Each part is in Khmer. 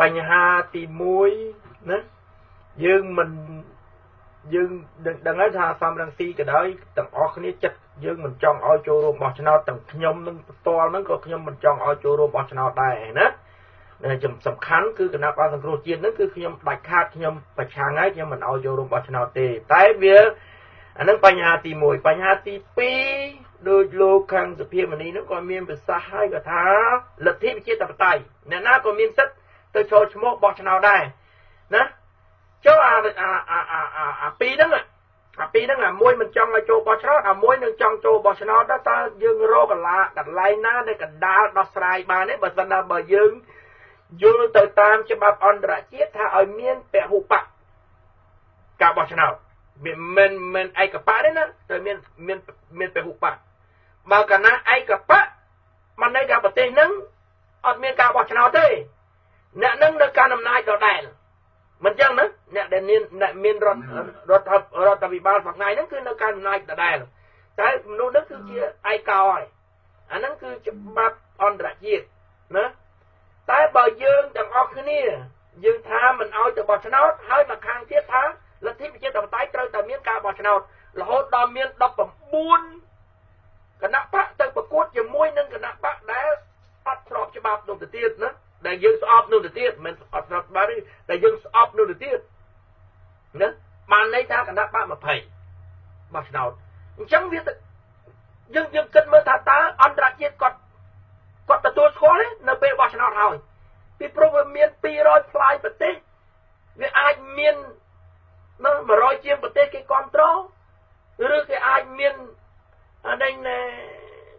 បញ្ហាទី1ណាយើងមិនយើងដឹងហើយថាសំរងស៊ីក៏ដោយទាំងអស់គ្នាចិត្តយើងមិនចង់ឲ្យចូលរួមបោះឆ្នោតទាំងខ្ញុំនឹងផ្ទាល់ហ្នឹងក៏ខ្ញុំមិនចង់ឲ្យចូលរួមបោះឆ្នោតដែរណាចំសំខាន់គឺគណៈបកសង្គ្រោះជាតិហ្នឹងគឺខ្ញុំដាច់ខាតខ្ញុំប្រឆាំងហើយខ្ញុំមិនឲ្យចូលរួមបោះឆ្នោតទេតែវាអានឹងបញ្ហាទី1បញ្ហាទី2ដោយលោកខាងសភាមនីនោះក៏មានប្រសាសន៍ហើយក៏ថាលទ្ធិប្រជាធិបតេយ្យអ្នកណាក៏មានសិទ្ធិ ទៅចូលឈ្មោះបោះឆ្នោតដែរណាចុះអាអាអាអាអាពីរហ្នឹងអាពីរហ្នឹងអាមួយមិនចង់ឲ្យចូលបោះឆ្នោតអាមួយនឹងចង់ចូលបោះឆ្នោតតើយើងរកកលាកន្លែងណាដែលកណ្ដាលដោះស្រាយបានទេបើមិនថាបើយើងយល់ទៅតាមច្បាប់អន្តរជាតិថាឲ្យមានពហុបកការបោះឆ្នោតមិនមិនមិនឯកបៈទេណាតែមានមានមានពហុបកបើកាលណាឯកបៈមិនន័យថាប្រទេសហ្នឹងអត់មានការបោះឆ្នោតទេ អ្នកនឹងនៅកាន់អំណាចដដែលមិនចឹងណាអ្នកដែលមានអ្នកមានរដ្ឋរដ្ឋរដ្ឋាភិបាលមួយថ្ងៃហ្នឹងគឺនៅកាន់អំណាចដដែលតែមនុស្សហ្នឹងគឺជាឯកោហើយអាហ្នឹងគឺច្បាប់អន្តរជាតិណាតែបើយើងទាំងអស់គ្នាយើងថាមិនអោយទៅបោះឆ្នោតហើយមកខាងទៀតថាលទ្ធិប្រជាធិបតេយ្យត្រូវតែមានការបោះឆ្នោតរហូតដល់មាន19គណៈបកទៅប្រកួតជាមួយនឹងគណៈបកដែលអត់ស្របច្បាប់នោះទៅទៀតណា ដែលយើងស្អប់នោះទៅទៀតមិនអត់ស្របច្បាប់ទេដែលយើងស្អប់នោះទៅទៀតណាបានន័យថាគណៈបក20បោះឆ្នោតអញ្ចឹងវាយើងយើងគិតមើលថាតើអន្តរជាតិគាត់គាត់ទទួលស្គាល់ទេនៅពេលបោះឆ្នោតហើយពីព្រោះវាមាន200ផ្លាយប្រទេសវាអាចមាននៅ100ជាងប្រទេសគេគ្រប់គ្រងឬគេអាចមានអានេះ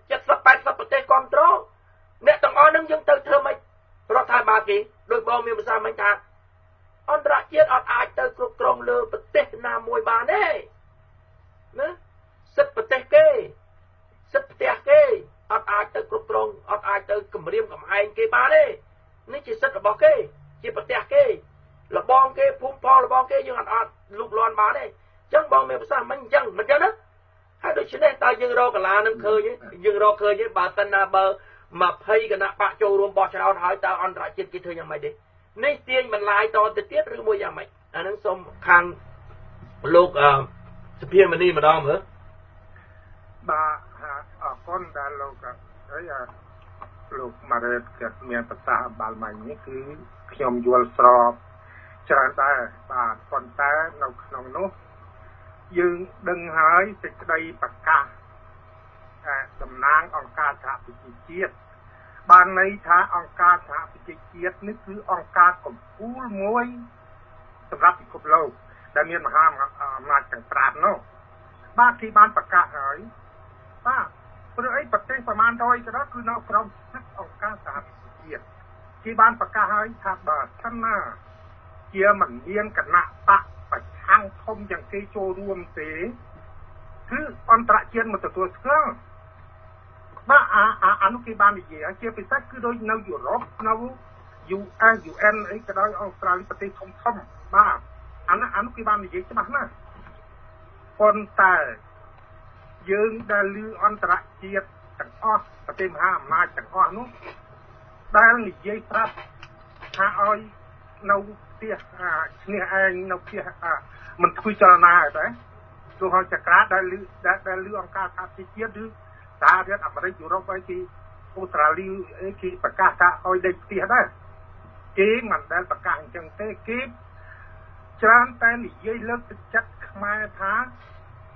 70 80ប្រទេសគ្រប់គ្រងអ្នកទាំងអស់នឹងយើងទៅធ្វើម៉េច រដ្ឋាភិបាលគេដោយបងមានភាសាមិញថាអន្តរជាតិអត់អាចទៅគ្រប់គ្រងលើប្រទេសណាមួយបានទេណាសិទ្ធិប្រទេសគេសិទ្ធិផ្ទះគេអត់អាចទៅគ្រប់គ្រងអត់អាចទៅគម្រាមកំហែងគេបានទេនេះជាសិទ្ធិរបស់គេជាប្រទេសគេលបងគេភូមិផលលបងគេយើងអត់អត់លូកលាន់បានទេអញ្ចឹងបងមានប្រសាសន៍មិនអញ្ចឹងមិនអញ្ចឹងណាហើយដូច្នេះតើយើងរកកលានឹងឃើញយើងរកឃើញទេបើសិនណាបើ 20គណៈបកចូលរួមបោះឆ្នោតហើយតើអន្តរជាតិគេធ្វើយ៉ាងម៉េចទេនេះទាញបន្លាយតទៅទៀតឬមួយយ៉ាងម៉េចអានឹងសូមខាងលោកសភាមនីម្ដងមើលបាទអរគុណដែលលោកហើយលោកម៉ារ៉េតគាត់មានប្រសាសន៍បាល់ម៉ាញ់នេះគឺខ្ញុំយល់ស្របច្រើនដែរបាទប៉ុន្តែនៅក្នុងនោះយើងដឹងហើយសេចក្តីប្រកាស តំណាងអង្គការសហប្រជាជាតិបានន័យថាអង្គការសហប្រជាជាតិនេះគឺអង្គការកម្ពុជាមួយសម្រាប់ពិភពលោកដែលមានមហាអំណាចទាំង5នោះបាទគេបានប្រកាសហើយបាទព្រោះអីប្រទេសប្រមាណ100ក៏ដោយគឺនៅក្រោមសិទ្ធិអង្គការសហប្រជាជាតិគេបានប្រកាសហើយថាបើសិនណាជាមិនមានគណៈបកប្រឆាំងធំយ៉ាងគេចូលរួមទេគឺអន្តរជាតិមកទទួលស្គាល់ បាទអាអានោះគេបាននិយាយជាពិសេសគឺដូចនៅយុរ៉ុបនៅ US UN អីក៏ដោយអូស្ត្រាលីប្រទេសធំធំបាទអានោះអានោះគេបាននិយាយច្បាស់ណាស់ប៉ុន្តែយើងដែលលឺអន្តរជាតិទាំងអស់ប្រទេសមហាអំណាចទាំងអស់នោះដែលនិយាយប្រាប់ថាឲ្យនៅផ្ទះឈ្នះឯងនៅផ្ទះមិនធ្វើចលនាទេទោះហើយចក្រាដែលលឺដែលលឺអង្គការសហជីវជាតិឬ សហរដ្ឋអាមេរិកយុរ៉ុបអីគេអូស្ត្រាលីអីគេប្រកាសថាឲ្យដេកផ្ទះដែរគេមិនដែលប្រកាសអញ្ចឹងទេគេច្រើនតែនិយាយលើកទឹកចិត្តខ្មែរថា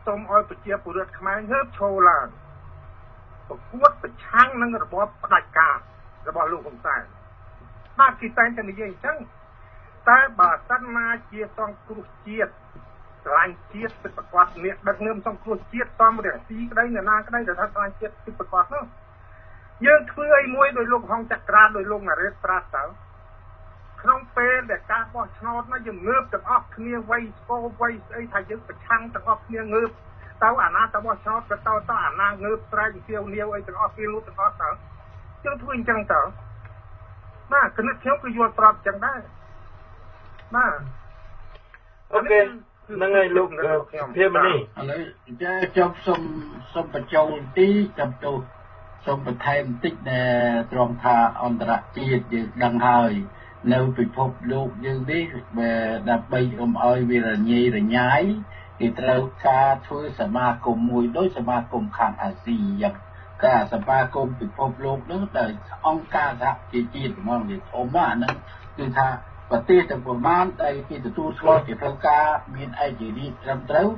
សូមឲ្យប្រជាពលរដ្ឋខ្មែរងើបឈរឡើងប្រកួតប្រឆាំងនឹងរបបផ្ដាច់ការរបស់លោកហ៊ុនសែនបាទគេតែងតែនិយាយអញ្ចឹងតែបើសិនណាជាសង្គ្រោះជាតិ ស្រឡាញ់ជាតិពិតប្រកបអ្នកដឹកនាំសង្គ្រោះជាតិតាមរាស៊ីក្តីអ្នកណាក្តីដែលថាស្រឡាញ់ជាតិពិតប្រកបនោះយើងធ្វើអីមួយដោយលោកហងចក្រាដោយលោកណារ៉េតប្រាតើក្នុងពេលដែលការបោះឆ្នោតនោះយើងងើបទាំងអស់គ្នាវ័យស្គរវ័យស្អីថាយើងប្រឆាំងទាំងអស់គ្នាងើបទៅអាណាតបោះឆ្នោតទៅទៅទៅអាណាងើបស្រែកសៀវនាវអីទាំងអស់គ្នាលូតទាំងអស់ទៅយើងធ្វើអញ្ចឹងទៅបាទគណិតខ្ញុំគឺយល់ប្រាប់អញ្ចឹងដែរបាទអូខេ ហ្នឹងហើយលោកភាមនីឥឡូវចាចប់សុំសុំបញ្ចូលទីចាំទោសសូមបន្ថែមបន្តិចដែលត្រង់ថាអន្តរជាតិយើងដឹងហើយ នៅពិភពលោកយើងនេះដើម្បីកុំឲ្យវារញ៉េរញ៉ាយគេត្រូវការធ្វើសមាគមមួយដោយសមាគមខាងអាស៊ីយ៉ាងការសមាគមពិភពលោកនោះដែលអង្គការសហជីវជាតិហ្មងវាធំណាស់ហ្នឹងគឺថា ប្រទេសទាំងប្រមាណដែលគេទទួលស្គាល់ជាផ្លូវការមានឯករាជ្យត្រឹមត្រូវ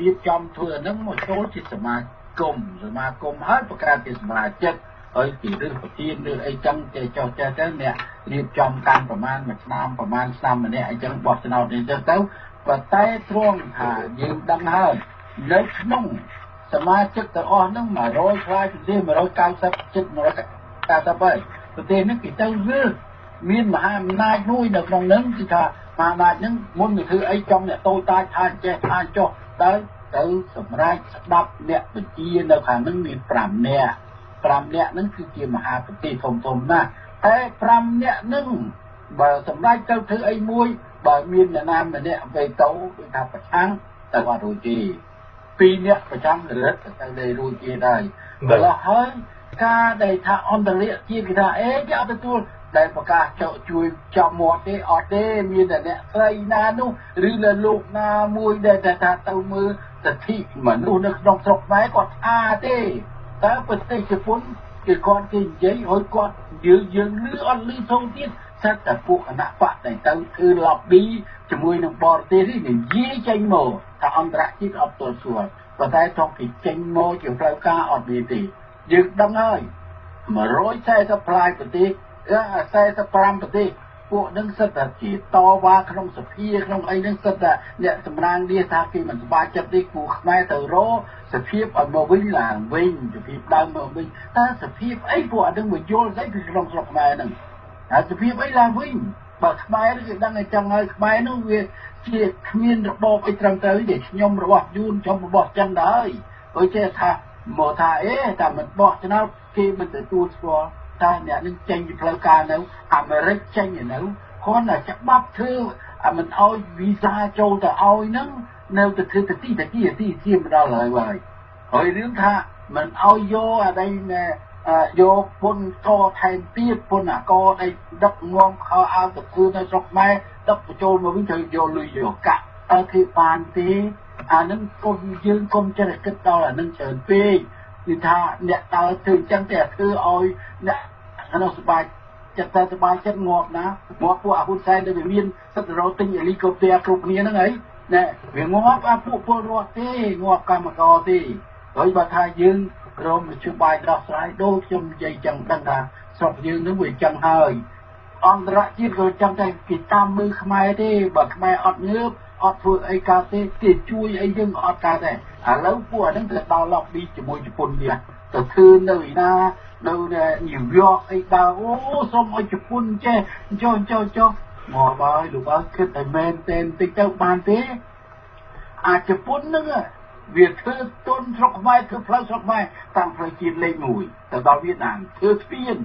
រៀបចំធ្វើហ្នឹងមកចូលជាសមាគមសមាគមហើយបង្កើតជាសមាជិកហើយពីឬប្រធានឬអីចឹងគេចោះចេះទៅអ្នករៀបចំតាមប្រមាណមួយឆ្នាំប្រមាណឆ្នាំម្នាក់អីចឹងបោះឆ្នោតនេះទៅទៅប៉ុន្តែទ្រង់ថាយើងដឹងហើយនៅក្នុងសមាជិកទាំងអស់ហ្នឹង100ខ្លាយប្រទេស190ជិត193ប្រទេសហ្នឹងគេទៅរើស មានមហាអំណាចមួយនៅក្នុងហ្នឹងគឺថាមហាអំណាចហ្នឹងមុនទៅធ្វើអីចំអ្នកតូចតាចថាចេះថាចុះទៅទៅសម្រេចស្ដាប់អ្នកបញ្ជានៅខាងហ្នឹងមាន5នាក់5នាក់ហ្នឹងគឺជាមហាប្រទេសធំធំណាស់តែ5នាក់ហ្នឹងបើសម្រេចទៅធ្វើអីមួយបើមានអ្នកណាម្នាក់ទៅទៅគឺថាប្រឆាំងទៅអត់រួចទេពីរនាក់ប្រចាំរត់ទៅលេរួចទេដែរបើហើយការដែលថាអន្តរជាតិគេថាអេគេអត់ទទួល ដែលប្រកាសចោជួយចាប់មាត់ទេអត់ទេមានតែអ្នកស្រីណានោះឬនៅលោកណាមួយដែលថាទៅមើលសិទ្ធិមនុស្សនៅក្នុងស្រុកខ្មែរគាត់ថាទេតើប្រទេសជប៉ុនគេគាត់គេនិយាយឲ្យគាត់យើងយើងលឺអត់លឺធំទៀតសិតតែពួកគណៈបកដែលទៅធ្វើ lobby ជាមួយនឹងបរទេសនេះនិយាយចេញមកថាអន្តរជាតិអត់ទល់ស្គាល់ប៉ុន្តែចង់គេចេញមកជាផ្លូវការអត់មានទេយើងដឹងហើយ140ផ្លាយប្រទេស 45ប្រទេសពួកនឹងសិតតែជាតវ៉ាក្នុងសភាក្នុងអីនឹងសិតតែអ្នកសម្រាងនេះថាគេមិនសប្បាយចិត្តទេគូខ្មែរទៅរកសភាពឲ្យមកវិញឡើងវិញសភាពដើមមកវិញតើសភាពអីពួកអត់នឹងមកយល់ស្អីពីក្នុងស្រុកខ្មែរហ្នឹងហើយសភាពអីឡើងវិញបើខ្មែរគេដឹងឲ្យចឹងហើយខ្មែរនោះវាជាគ្មានរបបអីត្រឹមត្រូវទេខ្ញុំរបស់យូនខ្ញុំរបស់ចឹងដែរហើយចេះថាមកថាអេតែមិនបោះឆ្នោតគេមិនទទួលស្គាល់ តែអ្នកនឹងចេញពីផ្លូវការនៅអាមេរិកចេញនៅគាត់តែច្បាប់ធ្វើអាមិនអោយវីសាចូលទៅអោយហ្នឹងនៅទៅធ្វើទៅទីទៅទីទីទីមិនដល់ហើយហើយហើយរឿងថាមិនអោយយកអា đây យកពុនកថែមទៀតពុនអាកដែលដឹកងំខោអើទៅធ្វើនៅស្រុកម៉ែដឹកបញ្ចូលមកវិញត្រូវយកលុយយកកាក់តើគេបានទេអានឹងគុំយើងគុំចិត្តគិតដល់អានឹងច្រើនពេក គឺថាអ្នកតើធ្វើអញ្ចឹងតែធ្វើឲ្យអ្នកក្នុងសបាយចិត្តតែសបាយចិត្តងាប់ណាងាប់ពួកអាហ៊ុនសែនដែលវាមានសិទ្ធិរោទិញហេលីកូបទ័រគ្រប់គ្នាហ្នឹងហើយណែវាងាប់អាពួកពលរដ្ឋទេងាប់កម្មករទេហើយបើថាយើងរមនយោបាយដោះស្រាយដូចខ្ញុំនិយាយចឹងដឹងថាស្រុកយើងនឹងវាចឹងហើយអន្តរជាតិក៏ចឹងតែគេតាមមើលខ្មែរទេបើខ្មែរអត់ងើប អត់ធ្វើអីកើតទេគេជួយអីយើងអត់កើតទេឥឡូវពួកអានឹងទៅដល់ lobby ជាមួយជប៉ុននេះទៅធ្វើនៅឯណានៅញូវយ៉កអីដើអូសូមឲ្យជប៉ុនចេះចុះចុះចុះមកបើលោកអើគិតតែមែនតែនតិចទៅបានទេអាចជប៉ុននឹងវាធ្វើទុនស្រុកខ្មែរធ្វើផ្លូវស្រុកខ្មែរតាមផ្លូវជាតិលេខ1ទៅដល់វៀតណាមធ្វើស្ពាន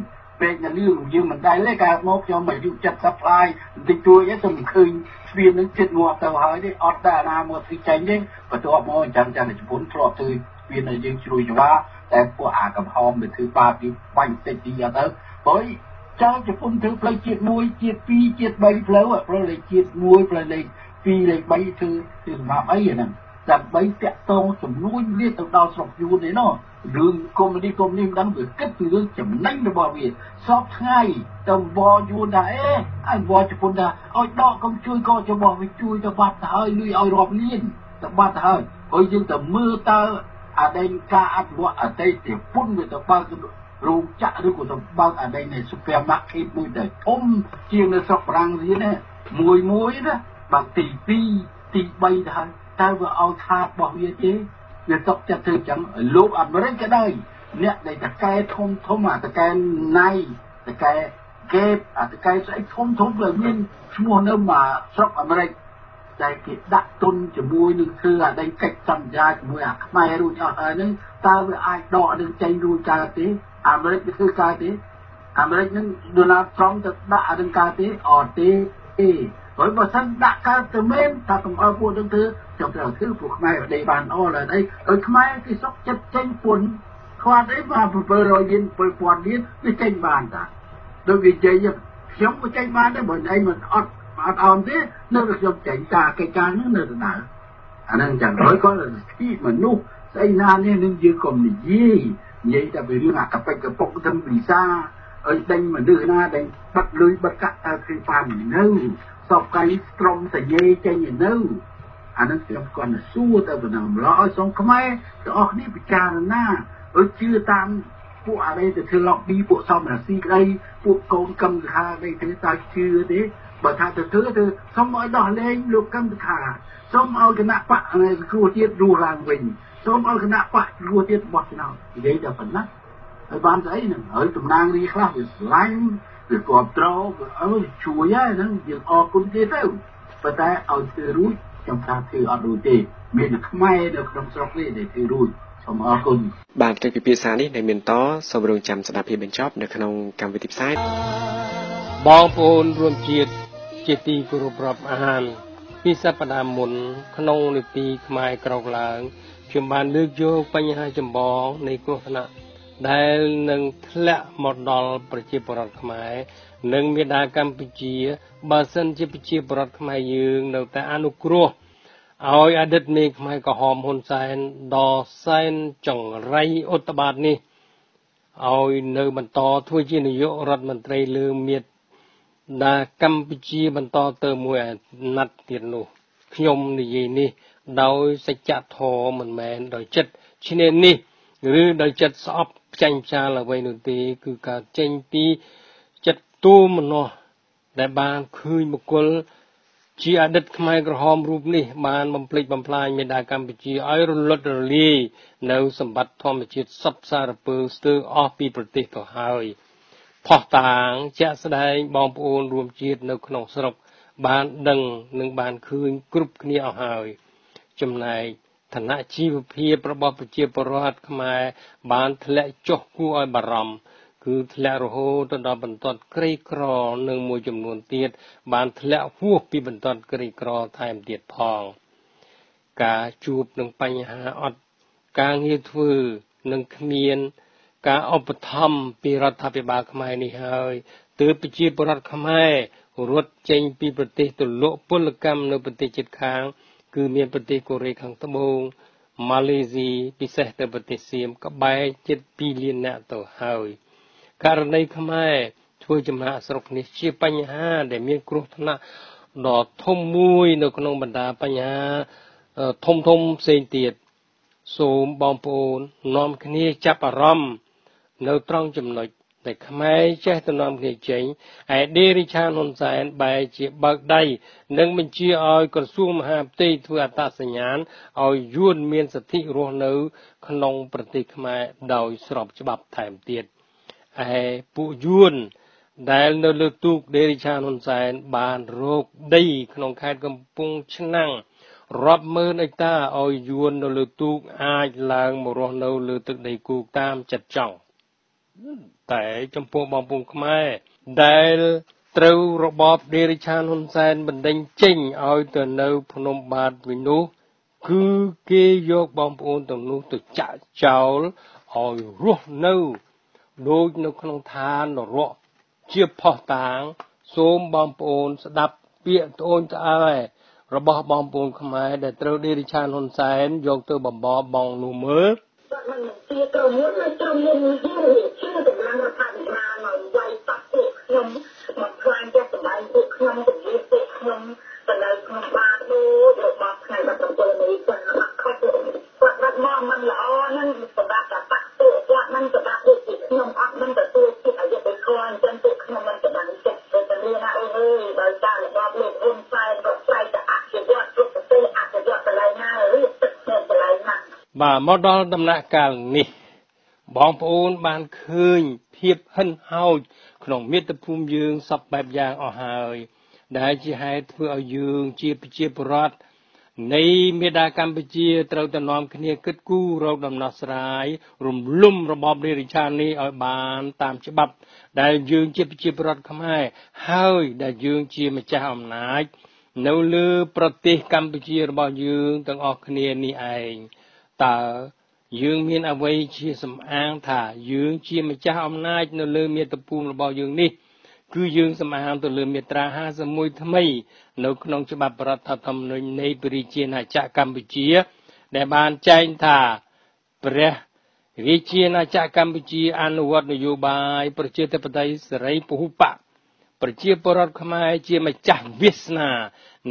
ពេកនៅលឿងយើងមិនដែលទេកើតមកខ្ញុំអាយុ70ផ្លាយបន្តិចតួចទេទៅមិនឃើញស្ពាននឹងចិត្តងាប់ទៅហើយទេអត់តែអាណាមកធ្វើចេញទេបន្ទាប់មកអញ្ចឹងចាំតែជប៉ុនធ្លាប់ធ្វើស្ពានឲ្យយើងជ្រួយច្បាតែពួកអាកំហំទៅធ្វើបាបពីបាញ់តិចទីអត់ទៅហើយចង់ជប៉ុនធ្វើផ្លូវជាតិ1ជាតិ2ជាតិ3ផ្លូវផ្លូវលេខជាតិ1ផ្លូវលេខ2លេខ3ធ្វើធ្វើសម្រាប់អីហ្នឹង ដើម្បីតាក់ទងចំនួនវាទៅដល់ស្រុកយួននេះណោះរឿងកុំនេះកុំនេះមិនដឹងវាគិតពីរឿងចំណេញរបស់វាសពថ្ងៃទៅវយួនថាអេអញវជប៉ុនថាឲ្យដកកុំជួយកោរបស់វាជួយទៅបាត់ទៅហើយលុយឲ្យរាប់លានទៅបាត់ទៅហើយហើយយើងទៅមើលតើអដែងការអភិវឌ្ឍអតីតពុនវាទៅបើករោងចក្រឬក៏ទៅបើកអដែងនៃ supermarket មួយទៅធំជាងនៅស្រុកបារាំងទៀតណាមួយមួយណាបើទី2ទី3ទៅហើយ តើវាឲ្យខាតរបស់វាទេវាຕົកចិត្តធ្វើចឹងលោកអាមេរិកក៏ដោយអ្នកដែលតកែធំធំអាតកែណៃតកែកេបអាតកែស្អីធំធំវាមានឈ្មោះនៅមកស្រុកអាមេរិកតែគេដាក់ទុនជាមួយនឹងធ្វើអាដែងកិច្ចសន្យាជាមួយអាខ្មែររួចអស់ហើយនឹងតើវាអាចដកនឹងចេញរួចកើតទេអាមេរិកវាធ្វើកើតទេអាមេរិកនឹងដូណាល់ត្រង់ទៅដាក់អានឹងកើតទេអត់ទេទេ ហើយបើសិនដាក់កើតទៅមែនថាកុំឲ្យពួកនឹងធ្វើខ្ញុំត្រូវធ្វើពួកខ្មែរដេបានអស់ហើយអីហើយខ្មែរគេសុកចិត្តចេញពុនខ្វាត់អីមក700លាន1000លានវាចេញបានតាដូចវានិយាយខ្ញុំក៏ចេញបានដែរបើឯងមិនអត់អត់អោនទេនៅខ្ញុំចេញការកិច្ចការហ្នឹងនៅដដែលអាហ្នឹងចឹងហើយក៏សិទ្ធិមនុស្សស្អីណានេះនឹងយើងកុំនិយាយនិយាយតែពីរឿងអកបិចកពុកទៅវិសាឲ្យដេញមនុស្សណាដេញបាត់លុយបាត់កាក់ទៅគឺបាននៅ សពកាយស្ត្រំសញ្ញេចេញនៅអានឹងខ្ញុំគាត់ទៅសួរទៅបណ្ដឹងម្ល៉េះឲ្យសងខ្មែរទាំងអស់គ្នាពិចារណាឲ្យជឿតាមពួកអរិយទៅធ្វើ lobby ពួកសមរាស៊ីក្តីពួកកូនកម្មខាក្តីទៅតែជឿទេបើថាទៅធ្វើទៅសុំឲ្យដោះលែងលោកកម្មខាសូមឲ្យគណៈបកគ្រូជាតិរស់ឡើងវិញសូមឲ្យគណៈបកគ្រូជាតិបោះឆ្នោតនិយាយតែប៉ុណ្ណាហើយបានស្អីហ្នឹងហើយតំណាងរាខ្លះវាស្លាញ់ វាគ្រប់ត្រអើជួយហើយហ្នឹងយើងអរគុណគេទៅប៉ុន្តែឲ្យធ្វើរួចខ្ញុំថាធ្វើអត់រួចទេ មានតែខ្មែរនៅក្នុងស្រុកនេះដែលធ្វើរួចសូមអរគុណបាទកិច្ចពិភាក្សានេះដែលមានតសូមរងចាំស្ដាប់ភាពបញ្ចប់នៅក្នុងកម្មវិធីផ្សាយបងប្អូនរួមជាតិជាទីគោរពរាប់អានពីសប្តាហ៍មុន ក្នុងនីតិខ្មែរក្រោកឡើងខ្ញុំបានលើកយកបញ្ហាចម្បងនៃគ្រោះថ្នាក់ ដែលនឹងធ្លាក់មកដល់ប្រជាពលរដ្ឋខ្មែរនិងមេដាកម្ពុជាបើសិនជាប្រជាពលរដ្ឋខ្មែរយើងនៅតែអនុគ្រោះឲ្យអតីតមេខ្មែរក្រហមហ៊ុនសែនដល់សែនចង្រៃឧត្តបាតនេះឲ្យនៅបន្តធ្វើជានាយករដ្ឋមន្ត្រីលើមៀតដែលកម្ពុជាបន្តទៅមួយអាណត្តិទៀតនោះខ្ញុំនិយាយនេះដោយសច្ចធម៌មិនមែនដោយចិត្តឈ្នានេះឬដោយចិត្តស្អប់ ចាញ់ចាលអ្វីនោះទេ គឺការចេញពីចិត្តទូមនោះដែលបានឃើញបុគ្គលជាអតីតខ្មែរក្រហមរូបនេះបានបំភ្លេចបំផ្លាញមេដាកម្ពុជាឲ្យរលត់រលាយនៅសម្បត្តិធម្មជាតិសពសារពើស្ទើរអស់ពីប្រទេសទៅហើយផោះតាងជាក់ស្ដែងបងប្អូនរួមជាតិនៅក្នុងស្រុកបានដឹងនិងបានឃើញគ្រប់គ្នាអស់ហើយចំណែក ឋានៈជីវភាពរបស់ប្រជាពលរដ្ឋខ្មែរបានធ្លាក់ចុះគួរឲ្យបារម្ភគឺធ្លាក់រហូតទៅដល់បន្ទាត់ក្រីក្រនិងមួយចំនួនទៀតបានធ្លាក់ហួសពីបន្ទាត់ក្រីក្រថែមទៀតផង ការជួបនឹងបញ្ហាអត់ការងារធ្វើនឹងគ្មានការឧបត្ថម្ភពីរដ្ឋាភិបាលខ្មែរនេះហើយទើបប្រជាពលរដ្ឋខ្មែររត់ចេញពីប្រទេសទៅលក់ពលកម្មនៅប្រទេសជិតខាង គឺមានប្រទេសកូរ៉េខាងត្បូងម៉ាឡេស៊ីពិសេសទៅប្រទេសសៀមក្បែរជិត2លាននាក់ទៅហើយករណីខ្មែរធ្វើចំណាក់ស្រុកនេះជាបញ្ហា ដែលមានគ្រោះថ្នាក់ដ៏ធំមួយនៅក្នុងបណ្ដាបញ្ហាធំធំផ្សេងទៀតសូមបងប្អូននាំគ្នាចាប់អារម្មណ៍នៅត្រង់ចំណុច តែខ្មែរចេះទៅនាំគ្នាចេញឯដេរិឆានហ៊ុនសែនបែរជាបើកដៃនិងបញ្ជាឲ្យក្រសួងមហាផ្ទៃធ្វើអត្តសញ្ញាណឲ្យយួនមានសិទ្ធិរស់នៅ ក្នុងប្រទេសខ្មែរដោយស្របច្បាប់ថែមទៀតឯពួកយួនដែលនៅលើទូកដេរិឆានហ៊ុនសែនបានរោគដីក្នុងខេត្តកំពង់ឆ្នាំងរាប់ម៉ឺនអេកតាឲ្យយួននៅលើទូកអាចឡើងមករស់នៅលើទឹកដីគោកតាមចិត្តចង់ តែចំពោះបងប្អូនខ្មែរដែលត្រូវរបបដេរិឆានហ៊ុនសែនបណ្ដេញចេញឲ្យទៅនៅ ភ្នំបាទវិញនោះគឺគេយកបងប្អូនទាំងនោះទៅចាក់ចោលឲ្យរស់នៅដូចនៅក្នុងឋាននរកជាផោះតាង សូមបងប្អូន ស្ដាប់ពាក្យត្អូញត្អែរបស់បងប្អូនខ្មែរដែលត្រូវដេរិឆានហ៊ុនសែនយកទៅបំបរបងនោះមើល មិនជាក្រុមមួយក្រុមមួយយើងជឿកម្លាំងរដ្ឋាភិបាលមកវាយតាក់ពួកខ្ញុំមកខ្លាញ់ចេះសម្ដែងពួកខ្ញុំពលាពួកខ្ញុំទៅនៅក្នុងបាតដូចរបស់ថ្ងៃ17នេះគាត់អត់ខុសគាត់បាត់មកមិនល្អហ្នឹង បាទមកដល់ដំណាក់កាលនេះ បងប្អូនបានឃើញភាពហិនហោចក្នុងមាតុភូមិយើងសពបែបយ៉ាងអស់ហើយ ដែលជាហេតុធ្វើឲ្យយើងជាប្រជាពលរដ្ឋនៃមេដាកម្ពុជាត្រូវតែនាំគ្នាគិតគូររកដំណោះស្រាយរំលំរបបរាជឆាននេះឲ្យបានតាមច្បាប់ ដែលយើងជាប្រជាពលរដ្ឋខ្មែរហើយដែលយើងជាម្ចាស់អំណាច នៅលើប្រទេសកម្ពុជារបស់យើងទាំងអស់គ្នានេះឯង តើយើងមានអ្វីជាសំអាងថាយើងជាម្ចាស់អំណាចនៅលើមាតុភូមិរបស់យើងនេះ គឺយើងសម្អាងទៅលើមាត្រា51ថ្មី នៅក្នុងច្បាប់រដ្ឋធម្មនុញ្ញនៃប្រជាជាណាចក្រកម្ពុជា ដែលបានចែងថាព្រះរាជាណាចក្រកម្ពុជាអនុវត្តនយោបាយប្រជាធិបតេយ្យសេរីពហុបកប្រជាពលរដ្ឋខ្មែរជាម្ចាស់វាសនា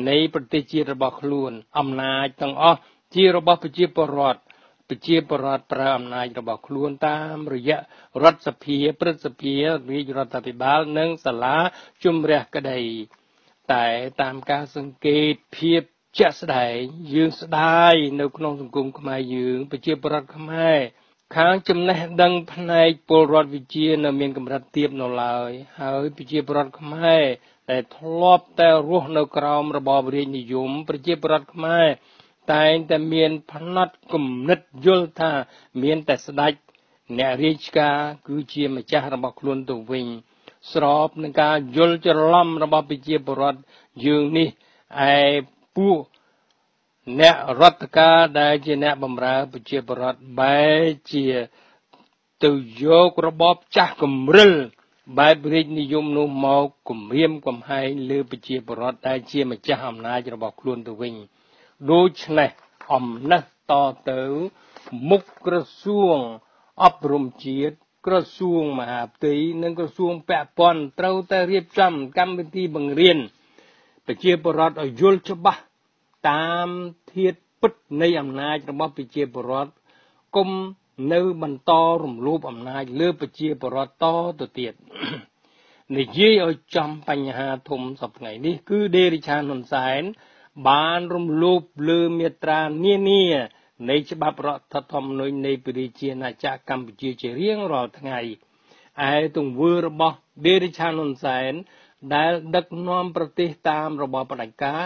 នៃប្រទេសជាតិរបស់ខ្លួន អំណាចទាំងអស់ ជារបស់ប្រជាពលរដ្ឋប្រជាពលរដ្ឋប្រើអំណាចរបស់ខ្លួនតាមរយៈរដ្ឋសភាព្រឹទ្ធសភារាជរដ្ឋាភិបាលនិងសាលាជំរះក្តីតែតាមការសង្កេតភាពជាក់ស្ដែងយើងស្ដាយនៅក្នុងសង្គមខ្មែរយើងប្រជាពលរដ្ឋខ្មែរខាងចំណេះដឹងផ្នែកពលរដ្ឋវិជានៅមានកម្រិតទាបនៅឡើយហើយប្រជាពលរដ្ឋខ្មែរដែលធ្លាប់តែរស់នៅក្រោមរបបរាជនិយមប្រជាពលរដ្ឋខ្មែរ តែងតែមានផ្នត់គំនិតយល់ថាមានតែស្ដេចអ្នករាជការគឺជាម្ចាស់របស់ខ្លួនទៅវិញ ស្របនឹងការយល់ច្រឡំរបស់ប្រជាពលរដ្ឋយើងនេះឯពួកអ្នករដ្ឋការដែលជាអ្នកបម្រើប្រជាពលរដ្ឋបែរជាទៅយករបបចាស់កំរិលបែបរាជនិយមនោះមកគំរាមកំហែងលើប្រជាពលរដ្ឋដែលជាម្ចាស់អំណាចរបស់ខ្លួនទៅវិញ ដូច្នេះអំណះតទៅមុខក្រសួងអប់រំជាតិក្រសួងមហាផ្ទៃនិងក្រសួងពាក់ព័ន្ធត្រូវតែរៀបចំកម្មវិធីបង្រៀនប្រជាពលរដ្ឋឲ្យយល់ច្បាស់តាមធាតុពិតនៃអំណាចរបស់ប្រជាពលរដ្ឋគុំនៅបន្តរំលោភអំណាចលើប្រជាពលរដ្ឋតទៅទៀតនិយាយឲ្យចំបញ្ហាធំសប្តាហ៍នេះគឺដេរិឆានហ៊ុនសែន បានរំលោភលើមាត្រានានានៃច្បាប់រដ្ឋធម្មនុញ្ញនៃប្រជាណាចក្រកម្ពុជាជារៀងរាល់ថ្ងៃឯទង្វើរបស់ដេរិឆានហ៊ុនសែនដែលដឹកនាំប្រទេសតាមរបបផ្ដាច់ការ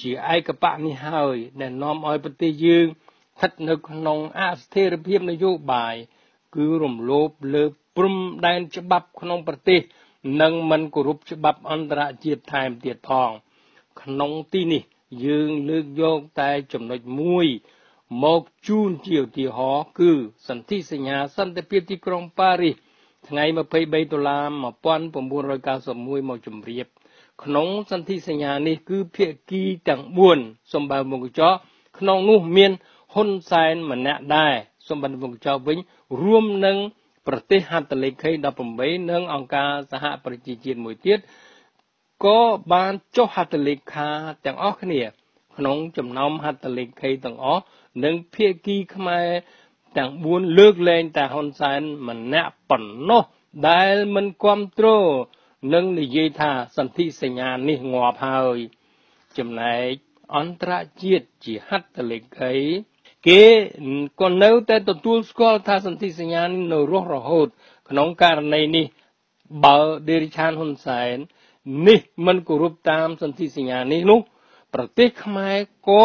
ជាឯកបៈនេះហើយដែលនាំឲ្យប្រទេសយើងស្ថិតនៅក្នុងអស្ថិរភាពនយោបាយគឺរំលោភលើព្រំដែនច្បាប់ក្នុងប្រទេស និងមិនគោរពច្បាប់អន្តរជាតិថែមទៀតផងក្នុងទីនេះ យើងលើកយកតែចំណុចមួយមកជូនជាឧទាហរណ៍គឺសន្ធិសញ្ញាសន្តិភាពទីក្រុងប៉ារីសថ្ងៃ23ដុល្លារ1991មកជម្រាប ក្នុងសន្ធិសញ្ញានេះគឺភាគីទាំង4សម្បើមុខកញ្ចក់ក្នុងនោះមានហ៊ុនសែនម្នាក់ដែរសម្បត្តិមុខកញ្ចក់វិញរួមនឹងប្រទេសហត្ថលេខី18និងអង្គការសហប្រជាជាតិមួយទៀត ក៏បានចុះហត្ថលេខាទាំងអស់គ្នា ក្នុងចំណោមហត្ថលេខីទាំងអស់និងភាគីខ្មែរទាំង4លើកលែងតែហ៊ុនសែនម្នាក់ប៉ុណ្ណោះដែលមិនគ្រប់គ្រងនិងនិយាយថាសន្ធិសញ្ញានេះងាប់ហើយ ចំណែកអន្តរជាតិជាហត្ថលេខីគេក៏នៅតែទទួលស្គាល់ថាសន្ធិសញ្ញានេះនៅរស់រហូត ក្នុងករណីនេះបើដេរិឆានហ៊ុនសែន នេះមិនគោរពតាមសន្ធិសញ្ញានេះនោះប្រទេសខ្មែរក៏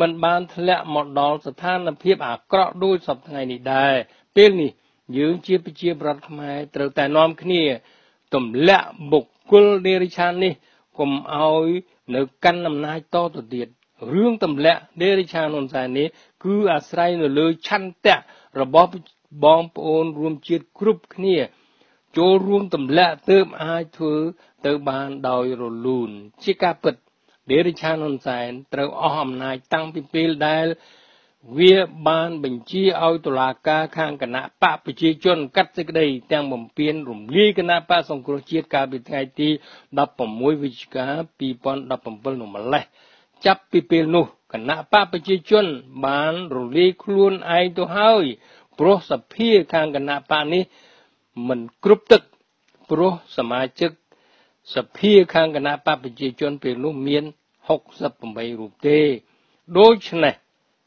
មិនបានធ្លាក់មកដល់ស្ថានភាពអាក្រក់ដូចសពថ្ងៃនេះដែរពេលនេះយើងជាប្រជាប្រដ្ឋខ្មែរត្រូវតែនាំគ្នាទម្លាក់បុគ្គលដេរិឆាននេះកុំឲ្យនៅកាន់អំណាចតទៅទៀតរឿងទម្លាក់ដេរិឆានហ៊ុនសែននេះគឺអាស្រ័យនៅលើឆន្ទៈរបស់បងប្អូនរួមជាតិគ្រប់គ្នា ចូលរួមទម្លាក់ទើបអាចធ្វើទៅបានដោយរលូន ជាការពិតដេរិឆានហ៊ុនសែនត្រូវអស់អំណាចតាំងពីពេលដែលវាបានបញ្ជាឲ្យតុលាការខាងគណៈបកប្រជាជនកាត់សេចក្តីទាំងបំពេញរំលាយគណៈបកសង្គ្រោះជាតិកាលពីថ្ងៃទី16វិច្ឆិកា2017នោះម្លេះចាប់ពីពេលនោះគណៈបកប្រជាជនបានរលាយខ្លួនឯងទៅហើយព្រោះសភាខាងគណៈបកនេះ មិនគ្រប់ទឹកព្រោះសមាជិកសភាខាងគណៈបកប្រជាជនពេលនោះមាន68រូបទេដូច្នេះ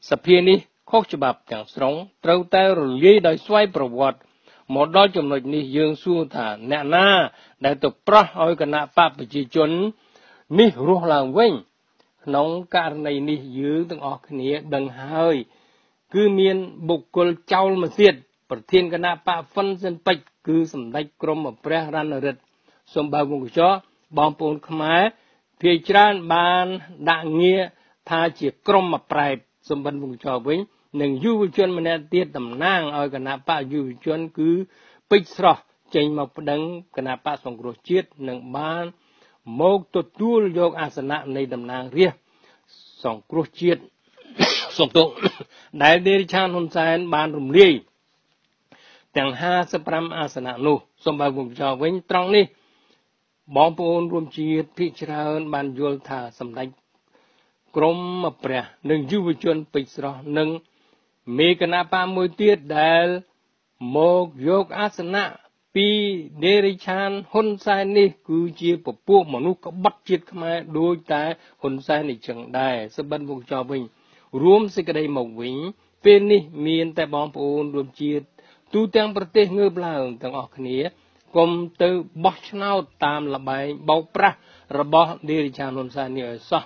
សភានេះខុសច្បាប់ទាំងស្រុងត្រូវតែរលាយដោយស្វ័យប្រវត្តិមកដល់ចំណុចនេះយើងសួរថាអ្នកណា ដែលទៅប្រោះឲ្យគណៈបកប្រជាជននេះរស់ឡើងវិញក្នុងករណីនេះយើងទាំងអស់គ្នាដឹងហើយ គឺមានបុគ្គលចោលមកទៀតប្រធានគណៈបកហ្វិនសិនពេជ្រ គឺសម្ដេចក្រមព្រះរណរិទ្ធសូមបើវងកញ្ចក់បងប្អូនខ្មែរភាគច្រើនបានដាក់ងារថាជាក្រមប្រែតសម្បត្តិវងកញ្ចក់វិញនិងយុវជនម្នាក់ទៀតតំណាងឲ្យគណៈបកយុវជនគឺពេជ្រស្រស់ចេញមកប្តឹងគណៈបកសង្គ្រោះជាតិនឹងបានមកទទួលយកអាសនៈនៃតំណាងរាស្ត្រសង្គ្រោះជាតិសំទោដែលដេរិឆានហ៊ុនសែនបានរំលាយ ទាំង55អាសនៈនោះសូមបើគុំចោវិញត្រង់នេះបងប្អូនរួមជាតិភិកច្រើនបានយល់ថាសម្ដេចក្រមព្រះនិងយុវជនពេជ្រស្រស់និងមេគណៈបាមួយទៀតដែលមកយកអាសនៈពីដេរិឆានហ៊ុនសែននេះ គឺជាពពួកមនុស្សក្បត់ជាតិខ្មែរដូចតែហ៊ុនសែននេះចឹងដែរសបិនមុខចោវិញ រួមសេចក្តីមកវិញពេលនេះមានតែបងប្អូនរួមជាតិ ទូទាំងប្រទេសងើបឡើងទាំងអស់គ្នាកុំទៅបោះឆ្នោតតាមលបែងបោកប្រាស់របស់ដេរិឆានហ៊ុនសែននេះឲ្យសោះ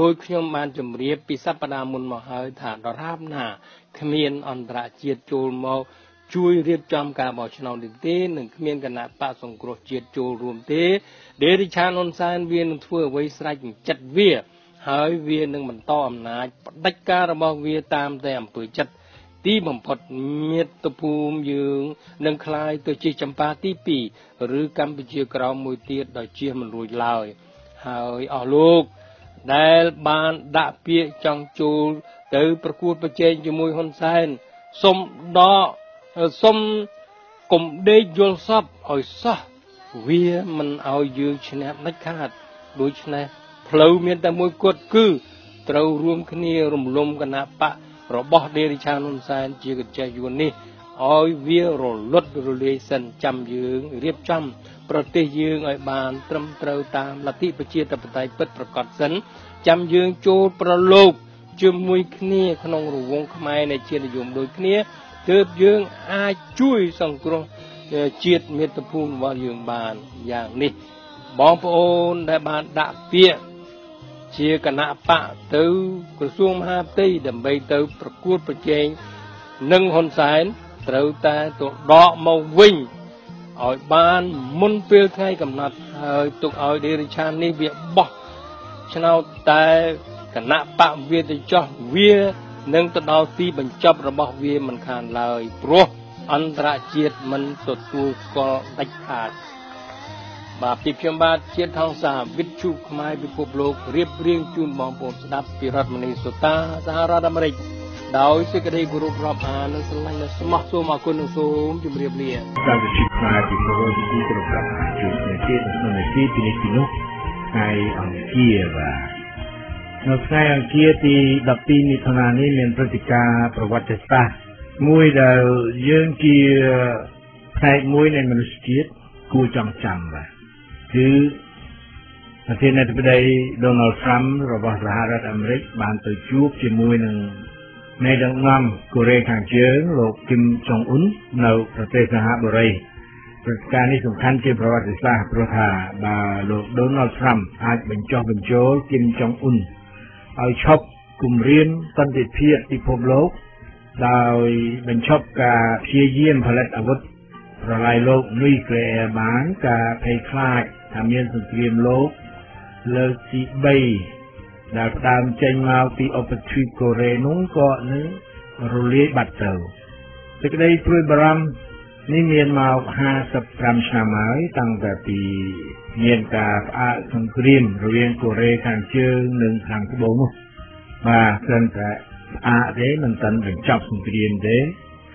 ដោយខ្ញុំបានជម្រាបពីសប្តាហ៍មុនមកហើយថាដរាបណាគ្មានអន្តរជាតិចូលមកជួយរៀបចំការបោះឆ្នោតនេះទេនឹងគ្មានគណៈបកសង្គ្រោះជាតិចូលរួមទេដេរិឆានហ៊ុនសែនវានឹងធ្វើអ្វីស្រេចចិត្តវា ហើយវានឹងបន្តអំណាចផ្ដាច់ការរបស់វាតាមតែអំពើចិត្ត ទីបំផុតមាតុភូមិយើងនឹងคล้ายទៅជាចម្ប៉ាទី2ឬកម្ពុជាក្រោមមួយទៀតដោយជាមិនរួចឡើយហើយអស់លោកដែលបានដាក់ពាក្យចង់ចូលទៅប្រគួតប្រជែងជាមួយហ៊ុនសែនសុំដកសុំកុំដេកយល់សពឲ្យសោះវាមិនឲ្យយើងឈ្នះដាច់ខាតដូច្នេះផ្លូវមានតែមួយគត់គឺត្រូវរួមគ្នារំលំគណៈបក របស់ដេរិឆានហ៊ុនសែនជាកញ្ចេះយួននេះឲ្យវារលត់រលាយសិនចាំយើងរៀបចំប្រទេសយើងឲ្យបានត្រឹមត្រូវតាមលទ្ធិប្រជាធិបតេយ្យពិតប្រាកដសិនចាំយើងចូលប្រឡូកជាមួយគ្នាក្នុងរង្វង់ខ្មែរនៃជាតិនិយមដូចគ្នាទើបយើងអាចជួយសង្គ្រោះជាតិមាតុភូមិរបស់យើងបានយ៉ាងនេះបងប្អូនដែលបានដាក់ពាក្យ ជាគណៈបកទៅក្រសួងមហាផ្ទៃដើម្បីទៅប្រកួតប្រជែងនឹងហ៊ុនសែនត្រូវតែទៅដកមកវិញឲ្យបានមុនពេលថ្ងៃកំណត់ហើយទុកឲ្យដេរិឆាននេះវាបោះឆ្នោតតែគណៈបកវាទៅចោះវានឹងទៅដល់ទីបញ្ចប់របស់វាមិនខានឡើយព្រោះអន្តរជាតិមិនទទួលស្គាល់ដាច់ខាត បាទពីខ្ញុំបាទជាតិថងសាវិទ្យុខ្មែរពិភពលោករៀបរៀងជូនបងប្អូនស្ដាប់ពីរដ្ឋមនីសូតាសហរដ្ឋអាមេរិកដោយសេចក្តីគោរពរាប់អាននិងស្រឡាញ់និងស្មោះសូមអរគុណនិងសូមជម្រាបលាកម្មវិធីខ្មែរពិភពលោកទីគោរពរាប់អានជួបគ្នាទៀតនៅក្នុងទីពីនេះពីនោះថ្ងៃអង្គារបាទនៅថ្ងៃអង្គារទី12មិថុនានេះមានព្រឹត្តិការណ៍ប្រវត្តិសាស្ត្រមួយដែលយើងជាផ្នែកមួយនៃមនុស្សជាតិគួរចងចាំបាទ គឺប្រធានាធិបតី Donald Trump របស់សហរដ្ឋអាមេរិកបានទៅជួបជាមួយនឹងនៃដឹកនាំកូរ៉េខាងជើងលោកគឹមចុងអ៊ុននៅប្រទេសសហបុរីព្រឹត្តិការណ៍នេះសំខាន់ជាប្រវត្តិសាស្ត្រព្រោះថាបើលោក Donald Trump អាចបញ្ចុះបញ្ចូលគឹមចុងអ៊ុនឲ្យឈប់គម្រាមសន្តិភាពពិភពលោកដោយបញ្ឈប់ការព្យាយាមផលិតអាវុធប្រឡាយលោកនុយក្លេអ៊ែរបានការភ័យខ្លាច ថាមានសង្គ្រាមលោកលើកទី3ដែលផ្ដើមចេញមកពីឧបទ្វីបកូរ៉េនោះក៏នឹងរលាយបាត់ទៅសេចក្តីព្រួយបារម្ភនេះមានមក55ឆ្នាំហើយតាំងតែពីមានការផ្អាកសង្គ្រាមរវាងកូរ៉េខាងជើងនិងខាងត្បូងនោះបាទគ្រាន់តែផ្អាកទេមិនទាន់បញ្ចប់សង្គ្រាមទេ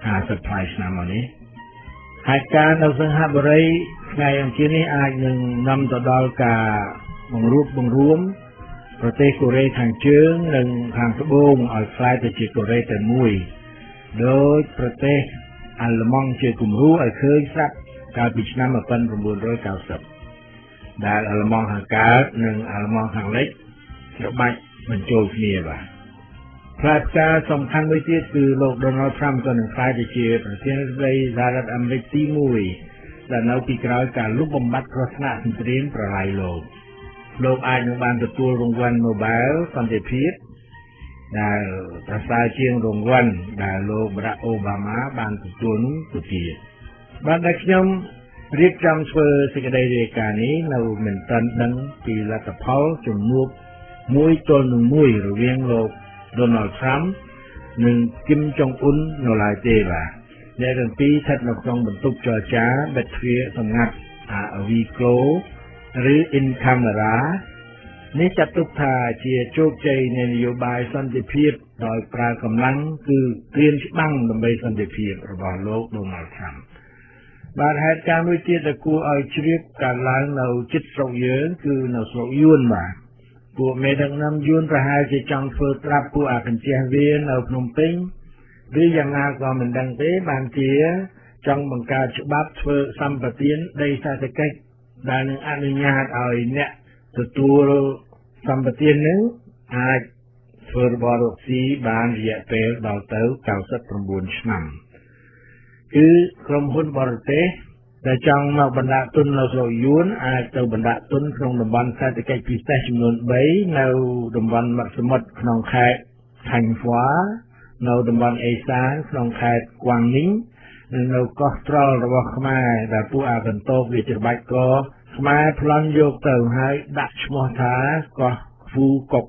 55ឆ្នាំមកនេះហេតុការណ៍នៅសិង្ហបុរី ថ្ងៃអង្គារនេះអាចនឹងនាំទៅដល់ការបង្រួបបង្រួមប្រទេសកូរ៉េខាងជើងនិងខាងត្បូងឲ្យខ្លាយទៅជាកូរ៉េតែមួយដោយប្រទេសអាល្លឺម៉ង់ជាគំរូឲ្យឃើញស្រាប់កាលពីឆ្នាំ1990ដែលអាល្លឺម៉ង់ខាងកើតនិងអាល្លឺម៉ង់ខាងលិចច្របាច់បញ្ចូលគ្នាបាទផ្លែផ្កាសំខាន់មួយទៀតគឺលោក Donald Trump ក៏នឹងក្លាយទៅជាប្រធានាធិបតីសហរដ្ឋអាមេរិកទី1 ដែលនៅពីក្រោយការលុបបំបាត់គ្រោះថ្នាក់សង្គ្រាមប្រឡាយលោកលោកអាចនឹងបានទទួលរង្វាន់ Nobel សន្តិភាពដែលប្រសើរជាងរង្វាន់ដែលលោក Barack Obama បានទទួលនោះទៅទៀតបានតែខ្ញុំរៀបចំធ្វើសេចក្តីរាយការណ៍នេះនៅមិនទាន់ដឹងពីលទ្ធផលជំនួបមួយទល់នឹងមួយរវាងលោក Donald Trump និង Kim Jong Un នៅឡើយទេបាទ អ្នកទាំងពីរស្ថិតនៅក្នុងបន្ទប់ចរចាបិទទ្វារសម្ងាត់ AV close ឬ in camera នេះចាត់ទុកថាជាជោគជ័យនៃនយោបាយសន្តិភាពដោយប្រើកម្លាំងគឺត្រៀមច្បាំងដើម្បីសន្តិភាពរបស់លោក Donald Trump បាទហេតុការណ៍មួយទៀតដែលគួរឲ្យជ្រាបកើតឡើងនៅជិតស្រុកយើងគឺនៅស្រុកយួនបាទពួកមេដឹកនាំយួនប្រហែលជាចង់ធ្វើត្រាប់ពួកអកញ្ចេះវានៅភ្នំពេញ ឬយ៉ាងណាក៏មិនដឹងទេបានជាចង់បង្កើតច្បាប់ធ្វើសម្បទានដីសេដ្ឋកិច្ចដែលនឹងអនុញ្ញាតឲ្យអ្នកទទួលសម្បទាននឹងអាចធ្វើរបររកស៊ីបានរយៈពេលដល់ទៅ99ឆ្នាំគឺក្រុមហ៊ុនបរទេសដែលចង់មកបណ្ដាក់ទុននៅស្រុកយួនអាចទៅបណ្ដាក់ទុនក្នុងតំបន់សេដ្ឋកិច្ចពិសេសចំនួន3នៅតំបន់មាត់សមុទ្រក្នុងខេត្តថៃហ្វា នៅតំបន់អេសានក្នុងខេត្តគួងនីងនិងនៅកោះត្រល់របស់ខ្មែរដែលពួកអាកន្តោកវាច្របាច់កខ្មែរប្លន់យកទៅហើយដាក់ឈ្មោះថាកោះហ្វូកុក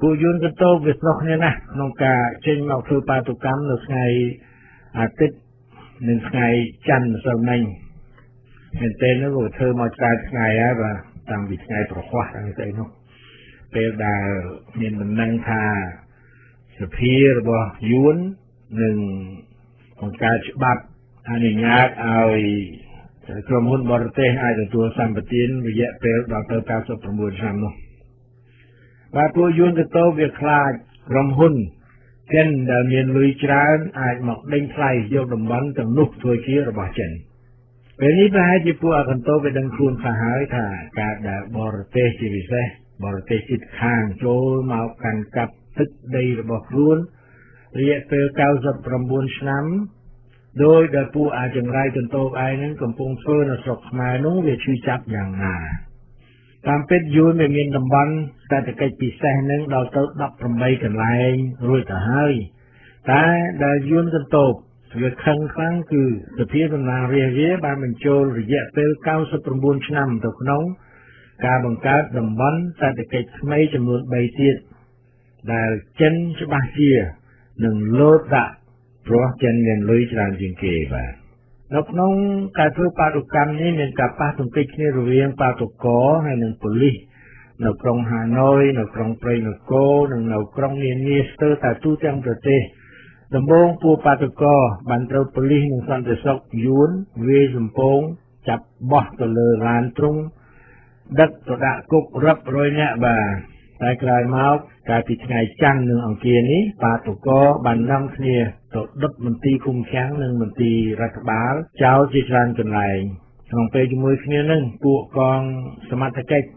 ពួកយន្តកន្តោកវាស្រុះគ្នាណាស់ក្នុងការចេញមកធ្វើបាតុកម្មនៅថ្ងៃអាទិត្យនិងថ្ងៃច័ន្ទម្សិលមិញមែនតើនោះក៏ធ្វើមកច្រើនថ្ងៃហើយបាទតាំងពីថ្ងៃប្រហ័សហ្នឹងទៅនោះពេលដែលមានដំណឹងថា សភារបស់យួននឹងបង្កើតច្បាប់អនុញ្ញាតឲ្យក្រុមហ៊ុនបរទេសអាចទទួលសម្បទានរយៈពេលដល់ទៅ99ឆ្នាំនោះបាទពួកយួនកតោវាខ្លាចក្រុមហ៊ុនចិនដែលមានលុយច្រើនអាចមកដេញថ្លៃយកតំបន់ទាំងនោះធ្វើជារបស់ចិនពេលនេះប្រហែលជាពួកអកន្តោវាដឹងខ្លួនខ្លះហើយថាការដែលបរទេសជាពិសេសបរទេសជិតខាងចូលមកកាន់កាប់ ទឹកដីរបស់ខ្លួនរយៈពេល99ឆ្នាំដោយដែលពួកអាចង្រៃកន្តោកឯងហ្នឹងកំពុងធ្វើនៅស្រុកខ្មែរនោះវាឈឺចាប់យ៉ាងណាតាមពិតយួនវាមានតំបន់សេដ្ឋកិច្ចពិសេសនឹងដល់ទៅ18កន្លែងរួចទៅហើយតែដែលយួនកន្តោបវាខឹងខ្លាំងគឺសភាតំណាងរាជវាបានបញ្ចូលរយៈពេល99ឆ្នាំទៅក្នុង ការបង្កើតតំបន់សេដ្ឋកិច្ចថ្មីចំនួន3ទៀត ដែលចិនច្បាស់ជានឹងលោតដាក់ព្រោះចិនមានលុយច្រើនជាងគេបាទនៅក្នុងការធ្វើបាតុកម្មនេះមានការប៉ះទង្គិចគ្នារវាងបាតុករហើយនិងប៉ូលីសនៅក្រុងហាណូយនៅក្រុងព្រៃនគរនិងនៅក្រុងនានាស្ទើរតែទូទាំងប្រទេសដំបូងពួកបាតុករបានត្រូវប៉ូលីសនិងសន្តិសុខយួនវាយសំពងចាប់បោះទៅលើឡានទ្រុងដឹកទៅដាក់គុករឹបរយនាក់បាទ តែក្រោយមកកាលពីថ្ងៃច័ន្ទនិងអង្គារនេះបាតុករបាននាំគ្នាទៅដុតមន្ទីរឃុំឃាំងនិងមន្ទីររដ្ឋបាលចោលជាច្រើនកន្លែងក្នុងពេលជាមួយគ្នានឹងពួកកងសមត្ថកិច្ច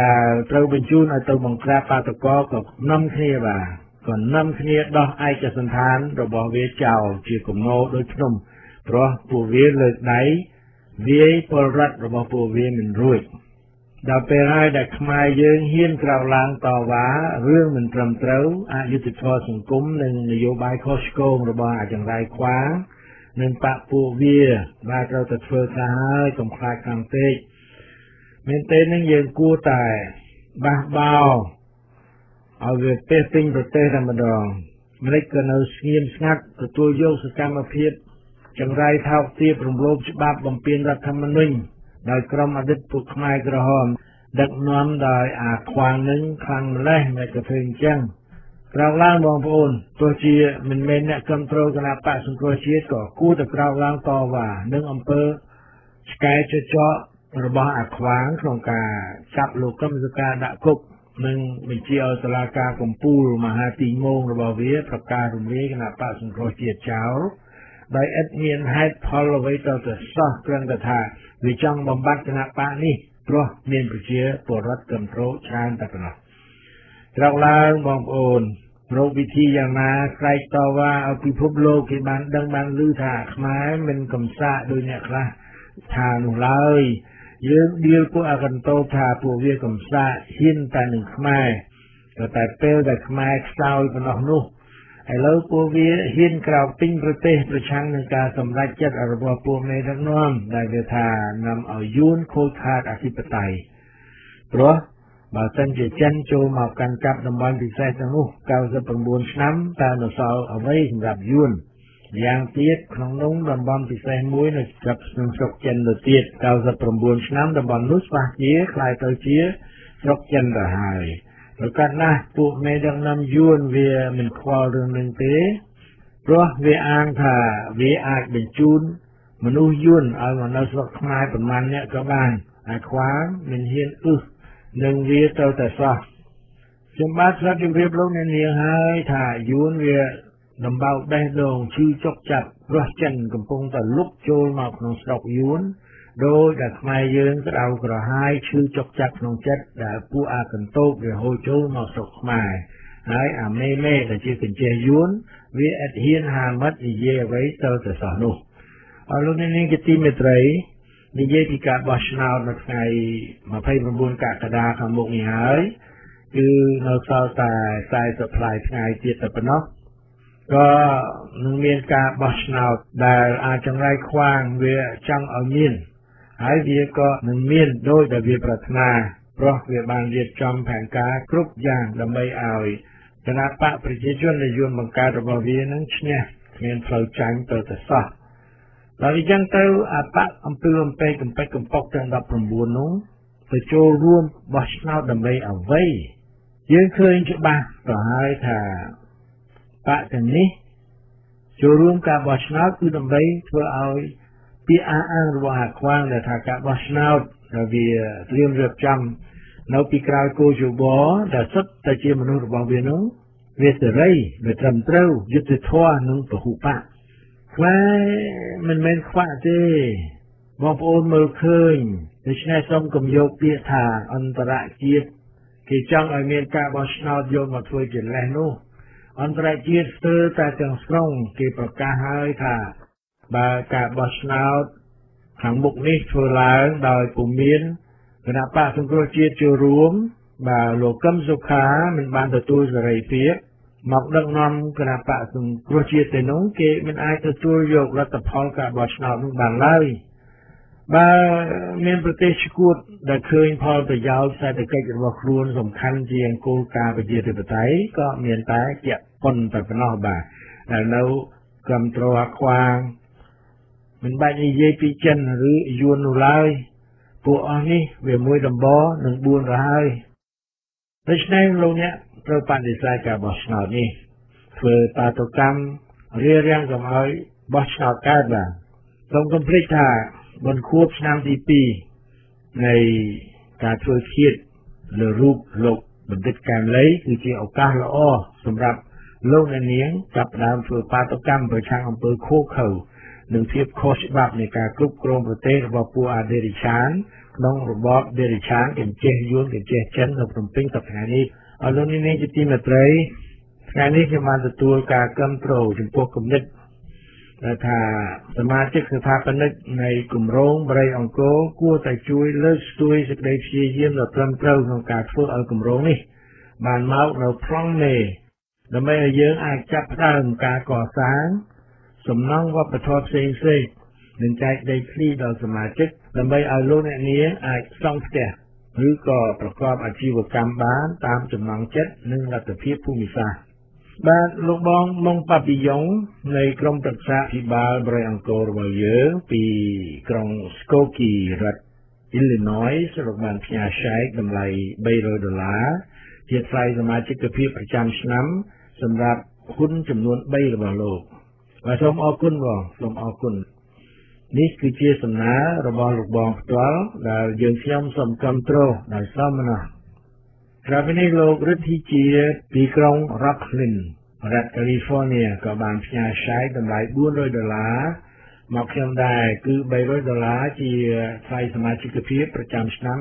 ដែលត្រូវបញ្ជូនឲ្យទៅបង្ក្រាបបាតុករក៏នាំគ្នាបាទក៏នាំគ្នាដោះឯកសន្តានរបស់វាចោលជាគំនោដូចភ្នំព្រោះពួកវាលើកដៃវាយពលរដ្ឋរបស់ពួកវាមិនរួច ដល់ពេលហើយដែលខ្មែរយើងហ៊ានក្រោកឡើងតវ៉ារឿងមិនត្រឹមត្រូវអយុត្តិធម៌សង្គមនិងនយោបាយខុសឆ្គងរបស់អចង្រៃខ្វាងនិងបពពួកវាបានត្រូវតែធ្វើការហើយកុំខ្លាចខាងពេកមែនទេនឹងយើងគួរតែបះបោឲ្យវាពេះពេញប្រទេសតែម្ដងម្លេចក៏នៅស្ងៀមស្ងាត់ទទួលយកសកម្មភាពចង្រៃថោកទាបរំលោភច្បាប់បំពានរដ្ឋធម្មនុញ្ញ ដោយក្រុមអតីតពួកខ្មែរក្រហម ដឹកនាំដោយអាខ្វាងនឹងខ្លាំងម្លេះមិនក៏ធ្វើអញ្ចឹងក្រោកឡើងបងប្អូនទោះជាមិនមែនអ្នកគ្រប់គ្រងគណៈបកសង្គ្រោះជាតិក៏គួរតែក្រោកឡើងតវ៉ានឹងអំពើឆ្កែចចករបស់អាខ្វាងក្នុងការចាប់លោកកឹមសុខាដាក់គុកនិងបញ្ជាឲ្យតុលាការកំពូលមហាទីងងរបស់វាប្រកាសរំលាយគណៈបកសង្គ្រោះជាតិចោល ដោយឥតមានហេតុផលអ្វីទៅទៅសោះគ្រាន់តែថាវាចង់បំបត្តិគណៈបកនេះព្រោះមានប្រជាពលរដ្ឋគ្រប់គ្រងច្រើនតែប៉ុណ្ណោះត្រង់ឡើងបងប្អូនរោគវិធីយ៉ាងណាស្រែកតវ៉ាឲ្យពិភពលោកគេបានដឹងបានឮថាខ្មែរមិនកំសាកដោយអ្នកខ្លះថានោះឡើយយើងដៀលពួកអកន្តោថាពួកវាកំសាកហ៊ានតែនឹងខ្មែរក៏តែពេលដែលខ្មែរខ្សោយប៉ុណ្ណោះនោះ ឥឡូវពួកវាហ៊ានក្រោកពេញប្រទេសប្រឆាំងនឹងការសម្រេចចិត្តរបស់ពួកមេដឹកនាំដែលវាថានាំឲ្យយួនខូចខាតអធិបតេយ្យព្រោះបើសិនជាចិនចូលមកកាន់កាប់តំបន់ពិសេសទាំងនោះ99ឆ្នាំតើនៅសល់អ្វីសម្រាប់យួន យ៉ាងទៀតក្នុងនោះតំបន់ពិសេសមួយនៅស្រុកក្នុងស្រុកចិនទៅទៀត99ឆ្នាំតំបន់នោះស្វះជាคล้ายទៅជាស្រុកចិនទៅហើយ ប្រកាសណាស់ពួកមេដឹកនាំយួនវាមិនខ្វល់រឿងនឹងទេព្រោះវាអាងថាវាអាចបញ្ជូនមនុស្សយួនឲ្យមកនៅស្រុកខ្មែរប្រមាណអ្នកក៏បានហើយខ្វាងមិនហ៊ានអ៊ឹសនឹងវាទៅតែសោះខ្ញុំបាទស្រាប់ជម្រាបលោកអ្នកនាងហើយថាយួនវាដំបៅបេះដូងឈឺចុកចាប់រស់ចិនកំពុងតែលុកចូលមកក្នុងស្រុកយួន ដោយតែខ្មែរយើងក្តៅក្រហាយឈឺចុកចាប់ក្នុងចិត្តដែលពួកអាកន្តោបវាហូរចូលមកស្រុកខ្មែរហើយអាមេមេដែលជាកញ្ចេះយួនវាអត់ហ៊ានហាមិតនិយាយអ្វីទៅទៅសោះនោះអរលោកអ្នកនាងជាទីមេត្រីនិយាយពីការបោះឆ្នោតនៅថ្ងៃ29កក្កដាខាងមុខនេះហើយគឺនៅសល់តែ40ផ្លាយថ្ងៃទៀតតែប៉ុណ្ណោះក៏នឹងមានការបោះឆ្នោតដែលអាចចង្រៃខ្វាងវាចង់ឲ្យមាន ហើយវាក៏នឹងមានដោយដែលវាប្រាថ្នាព្រោះវាបានរៀបចំផែនការគ្រប់យ៉ាងដើម្បីឲ្យគណៈបកប្រជាជនដែលយួនបង្កើតរបស់វានឹងឈ្នះគ្មានផ្លូវចាញ់ទៅទៅសោះដល់អញ្ចឹងទៅអបៈអំពើអំពែកកំពេចកំប៉ុកទាំង19នោះទៅចូលរួមបោះឆ្នោតដើម្បីអ្វីយើងឃើញច្បាស់ទៅហើយថាបកទាំងនេះចូលរួមការបោះឆ្នោតគឺដើម្បីធ្វើឲ្យ ពាក្យអះអាងរបស់អាខ្វាងដែលថាការបោះឆ្នោតដែលវាត្រៀមរៀបចំនៅពីក្រោយគោជបដែលសុទ្ធតែជាមនុស្សរបស់វានោះវាសេរីវាត្រឹមត្រូវយុត្តិធម៌និងពហុបកខ្វាយមិនមែនខ្វាក់ទេបងប្អូនមើលឃើញដូច្នេះសូមកុំយកពាក្យថាអន្តរជាតិគេចង់ឲ្យមានការបោះឆ្នោតយកមកធ្វើជាលេសនោះអន្តរជាតិស្ទើរតែទាំងស្រុងគេប្រកាសហើយថា បើការបោះឆ្នោតខាងមុខនេះធ្វើឡើងដោយពុំមានគណៈបកសង្គ្រោះជាតិចូលរួមបាទលោកកឹមសុខាមិនបានទទួលសេរីភាពមកដឹកនាំគណៈបកសង្គ្រោះជាតិទៅនោះគេមិនអាចទទួលយកលទ្ធផលការបោះឆ្នោតនោះបានឡើយបើមានប្រទេសឈួតដែលឃើញផលប្រយោជន៍សេដ្ឋកិច្ចរបស់ខ្លួនសំខាន់ជាងគោលការណ៍ប្រជាធិបតេយ្យក៏មានតែជាប៉ុនតែប៉ុណ្ណោះបាទដែលនៅគ្រប់គ្រងខ្វាង មិនបាច់និយាយពីចិនឬយួននោះឡើយ ពួកអស់នេះវាមួយដំបនិង4ទៅហើយដូច្នេះលោកអ្នកត្រូវបដិសេធការបោះឆ្នោតនេះធ្វើបាតុកម្មរៀបរៀងកុំឲ្យបោះឆ្នោតកើតបាទសូមកុំភ្លេចថាបុណ្យខួបឆ្នាំទី2នៃការធ្វើឃាតលើរូបលោកបណ្ឌិតកែមលីគឺជាឱកាសល្អសម្រាប់លោកអ្នកនាងចាប់ផ្ដើមធ្វើបាតុកម្មប្រឆាំងអំពើឃោឃៅ និងភាពខុសច្បាប់នៃការគ្រប់គ្រងប្រទេសរបស់ពួកអាដេរិឆានក្នុងរបបដេរិឆានកញ្ចេះយួនកញ្ចេះចិននៅភ្នំពេញសប្តាហ៍នេះអរលោកនាងជាទីមេត្រីថ្ងៃនេះខ្ញុំបានទទួលការគ្រប់គ្រងចំពោះគំនិតដែលថាសមាជិកស្ថាបនិកនៃគម្រោងបរិយអង្គរគួរតែជួយលើកស្ទួយសេចក្តីព្យាយាមដ៏ត្រឹមត្រូវក្នុងការធ្វើឲ្យគម្រោងនេះបានមកនៅប្លង់មេដើម្បីឲ្យយើងអាចចាប់ផ្ដើមការកសាង សំណង់វប្បធម៌ផ្សេងផ្សេងនឹងចែកដីធ្លីដល់សមាជិកដើម្បីឲ្យលោកអ្នកនាងអាចសង់ផ្ទះឬក៏ប្រកបអាជីវកម្មបានតាមចំណង់ចិត្តនិងលទ្ធភាពភូមិសាស្ត្របាទលោកបងមុងប៉ាពីយ៉ុងនៃក្រមប្រឹក្សាភិបាលបរិយអង្គររបស់យើងពីក្រុង Skokie រដ្ឋ Illinois ស្រុកបានផ្ញើចែកតម្លៃ300ដុល្លារជាថ្លៃសមាជិកភាពប្រចាំឆ្នាំសម្រាប់ហ៊ុនចំនួន3របស់លោក បាទសូមអរគុណបងសូមអរគុណនេះគឺជាសំណើរបស់លោកបងផ្ទាល់ដែលយើងខ្ញុំសូមគ្រប់គ្រងដោយសមណាស់ក្រៅពីនេះលោករិទ្ធីជាពីក្រុង Rocklin រដ្ឋ California ក៏បានផ្ញើចែកតម្លៃ400ដុល្លារមកខ្ញុំដែរគឺ300ដុល្លារជាថ្លៃសមាជិកភាពប្រចាំឆ្នាំ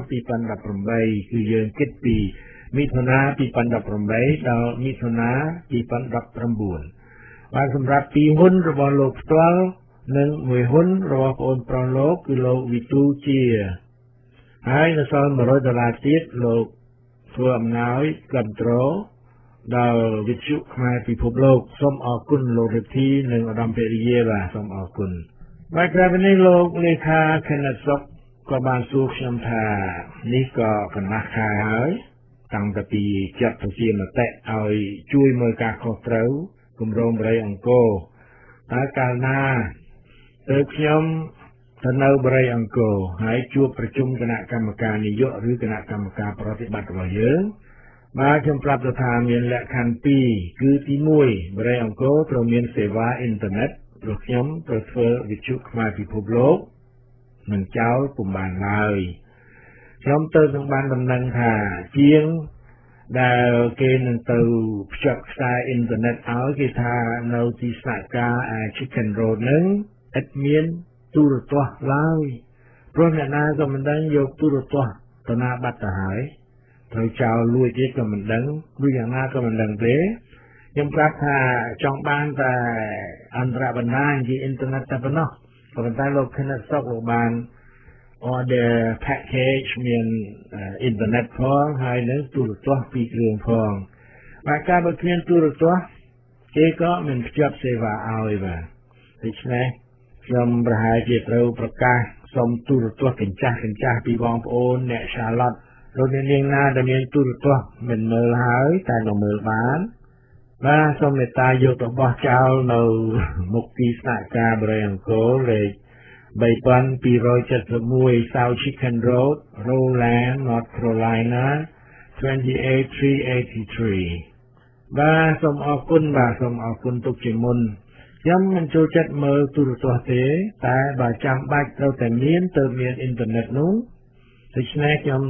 2018គឺយើងគិតពីមិថុនា2018ដល់មិថុនា2019 បាទសម្រាប់ពីហ៊ុនរបស់លោកផ្ទាល់និងមួយហ៊ុនរបស់ប្អូនប្រុសលោកគឺលោកវិទូជាហើយនៅសល់100ដុល្លារទៀតលោកធ្វើអំណោយគ្រប់គ្រងដល់វិទ្យុខ្មែរពិភពលោកសូមអរគុណលោករិទ្ធីនិងឧត្តមភរិយាបាទសូមអរគុណបាទក្រៅពីនេះលោកលេខាខេណិតសុកក៏បានសួរខ្ញុំថានេះក៏កន្លះខែហើយតាំងពីពីចាត់ប្រជាមតិឲ្យជួយមើលការខុសត្រូវ គម្រោងបរិយអង្គរតើកាលណាទៅខ្ញុំទៅនៅបរិយអង្គរហើយជួបប្រជុំគណៈកម្មការនយោបាយឬគណៈកម្មការប្រតិបត្តិរបស់យើងបាទខ្ញុំប្រាប់ទៅថាមានលក្ខខណ្ឌ2គឺទី1បរិយអង្គរត្រូវមានសេវាអ៊ីនធឺណិតព្រោះខ្ញុំត្រូវធ្វើវិទ្យុខ្មែរពិភពលោកនឹងចោលពុំបានឡើយខ្ញុំទៅនឹងបានដំណឹងថាជាង ដែលគេនឹងទៅភ្ជាប់ខ្សែអ៊ីនធឺណិតឲ្យគេថានៅទីស្នាក់ការ Chicken Road នឹងឥតមានទូរទស្សន៍ឡើយព្រោះអ្នកណាក៏មិនដឹងយកទូរទស្សន៍ទៅណាបាត់ទៅហើយត្រូវចោលលួចទៀតក៏មិនដឹងឬយ៉ាងណាក៏មិនដឹងទេខ្ញុំប្រាប់ថាចង់បានតែអន្តរបណ្ដាញជាអ៊ីនធឺណិតតែប៉ុណ្ណោះក៏ប៉ុន្តែលោកខណិតសុកលោកបាន order package មានអ៊ីនធឺណិតផងហើយនឹងទូរទស្សន៍ពីរគ្រឿងផងបាទការបើគ្មានទូរទស្សន៍គេក៏មិនភ្ជាប់សេវាឲ្យបាទដូច្នេះខ្ញុំប្រហែលជាត្រូវប្រកាសសូមទូរទស្សន៍កញ្ចាស់កញ្ចាស់ពីបងប្អូនអ្នកឆាឡតលោកអ្នកនាងណាដែលមានទូរទស្សន៍មិនមើលហើយតែក៏មើលបានបាទសូមមេត្តាយករបស់ចោលនៅមុខទីស្នាក់ការបរិយអង្គរលេខ 3271 South Chicken Road Roland North Carolina 28383បាទសូមអរគុណបាទសូមអរគុណទុកជាមុនខ្ញុំមិនចូលចិត្តមើលទូរទស្សន៍ទេតែបើចាំបាច់ត្រូវតែមានទៅមានអ៊ីនធឺណិតនោះដូច្នេះខ្ញុំ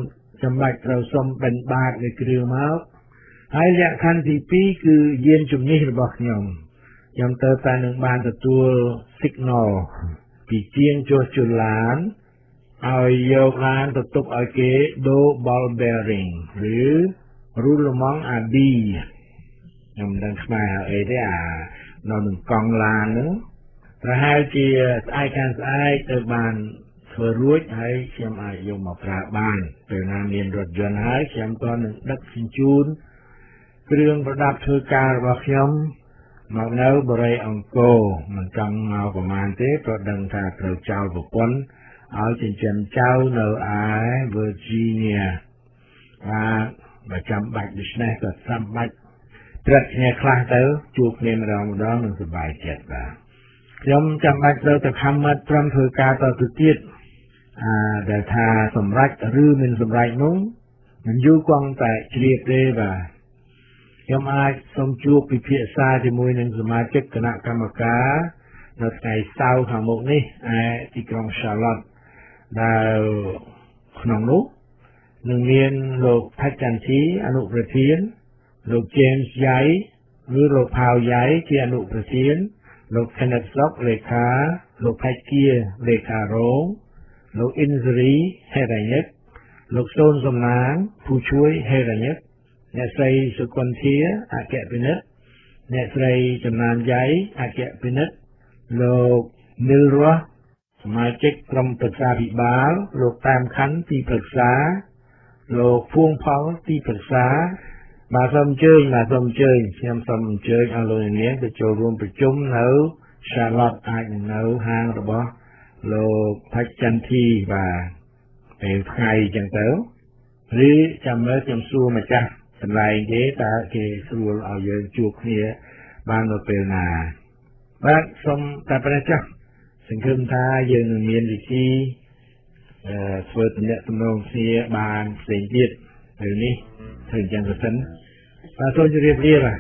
ចាំបាច់ត្រូវសុំបិណ្ឌបាតនៃគ្រឿងមកហើយលក្ខខណ្ឌទី2គឺយានជំនិះរបស់ខ្ញុំខ្ញុំទៅតែនឹងបានទទួល signal ពីជាងចុះជឡានឲ្យយកឡានទៅទុកឲ្យគេដូ ball bearing ឬ rule among AB ខ្ញុំមិនដឹងខ្មែរហៅអីទេអានៅនឹងកង់ឡានហ្នឹងប្រហែលជាស្អែកខាងស្អែកទៅបានធ្វើរួចហើយខ្ញុំអាចយកមកប្រើបានពេលណាមានរថយន្តហើយខ្ញុំក៏នឹងដឹកជញ្ជូនគ្រឿងប្រដាប់ធ្វើការរបស់ខ្ញុំ មកនៅបរិយអង្គរមិនចង់មកប្រមាណទេព្រោះដឹងថាត្រូវចោលប្រពន្ធឲ្យចិញ្ចឹមចៅនៅឯ Virginia បាទបើចាំបាច់ដូច្នេះក៏ចាំបាច់ត្រឹកគ្នាខ្លះទៅជួបគ្នាម្ដងម្ដងនឹងសប្បាយចិត្តបាទខ្ញុំចាំបាច់ត្រូវទៅខំមាត់ត្រឹមធ្វើការតទៅទៀតអាដែលថាសម្រេចឬមិនសម្រេចនោះមិនយូរគង់តែជ្រាបទេបាទ ខ្ញុំអាចសូមជួបពិភាក្សាជាមួយនឹងសមាជិកគណៈកម្មការនៅថ្ងៃសៅរ៍ខាងមុខនេះឯទីក្រុង Charlotte ដែលក្នុងនោះនឹងមានលោកផាច់ចន្ទធីអនុប្រធានលោក James យ៉ៃឬលោកផៅយ៉ៃជាអនុប្រធានលោក Kenneth Sok លេខាលោកផៃគាលេខារងលោកអ៊ិនសេរីហេរ៉ាញិកលោកសូនសំណាងผู้ช่วยហេរ៉ាញិក អ្នកស្រីសុគន្ធាអគ្គពិនិត្យអ្នកស្រីចំណានយ៉ៃអគ្គពិនិត្យលោកនិលរស់សមាជិកក្រុមប្រឹក្សាភិបាលលោកតាមខណ្ឌទីប្រឹក្សាលោកភួងផលទីប្រឹក្សាបាទសូមអញ្ជើញបាទសូមអញ្ជើញខ្ញុំសូមអញ្ជើញអស់លោកនាងទៅចូលរួមប្រជុំនៅ Charlotte អាចនឹងនៅហាងរបស់លោកផាច់ចន្ទធីបាទពេលថ្ងៃអញ្ចឹងទៅឬចាំមើលខ្ញុំសួរម្ចាស់ កន្លែងគេតើគេស្រួលឲ្យយើងជួបគ្នាបាននៅពេលណាបាទសូមតែប្រេះចាស់សង្ឃឹមថាយើងនឹងមានវិធីអឺធ្វើតំណែងទំនងគ្នាបានផ្សេងទៀតពេលនេះធ្វើអញ្ចឹងទៅសិនបាទសូមជម្រាបលាបាទ